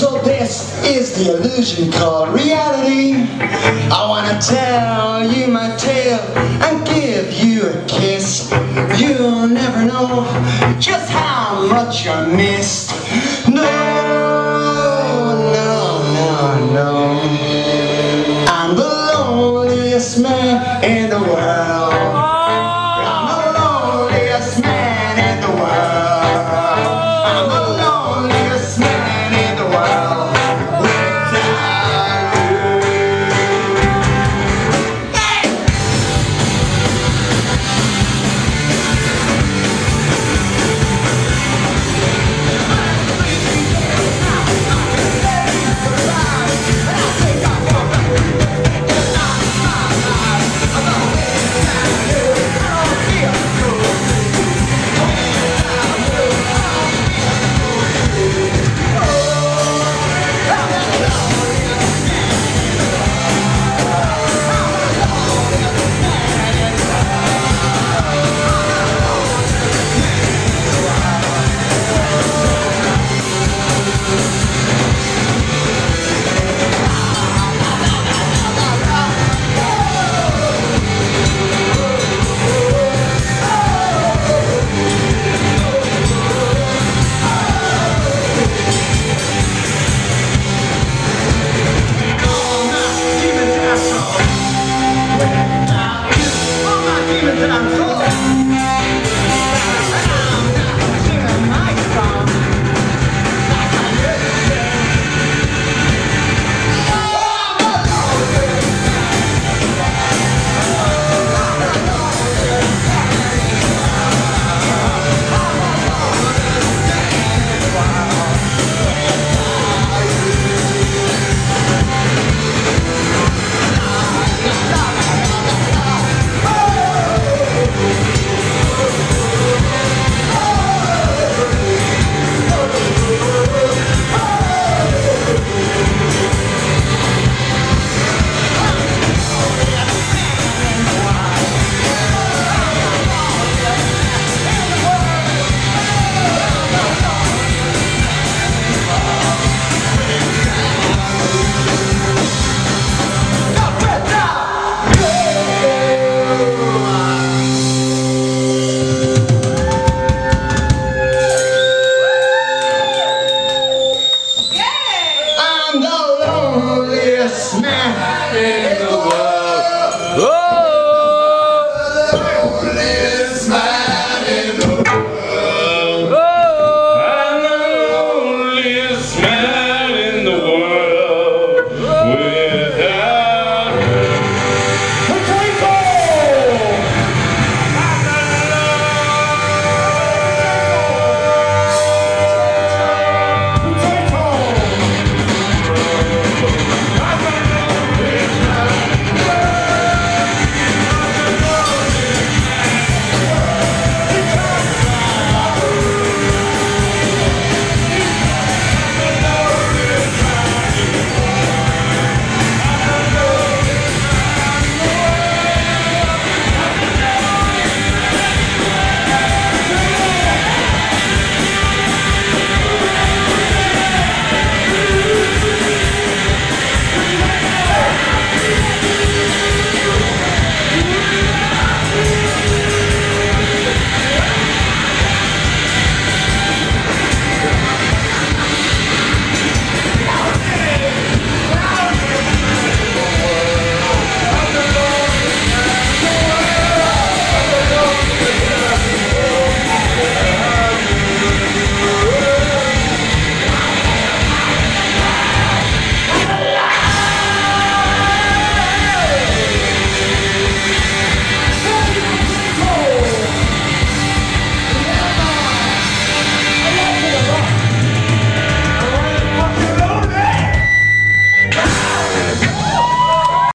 So this is the illusion called reality. I wanna tell you my tale and give you a kiss. You'll never know just how much I missed. No, no, no, no. I'm the loneliest man in the world. man.